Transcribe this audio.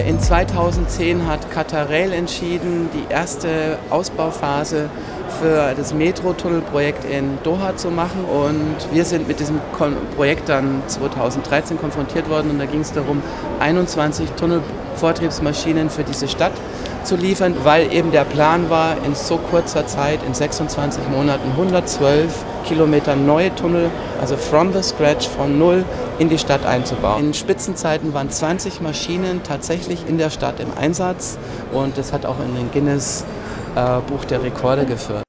Äh, in 2010 hat Qatar Rail entschieden, die erste Ausbauphase für das Metro-Tunnelprojekt in Doha zu machen. Und wir sind mit diesem Projekt dann 2013 konfrontiert worden und da ging es darum, 21 Tunnelvortriebsmaschinen für diese Stadt zu liefern, weil eben der Plan war, in so kurzer Zeit, in 26 Monaten, 112 Kilometer neue Tunnel, also from the scratch, von null in die Stadt einzubauen. In Spitzenzeiten waren 20 Maschinen tatsächlich in der Stadt im Einsatz und das hat auch in den Guinness äh, Buch der Rekorde geführt.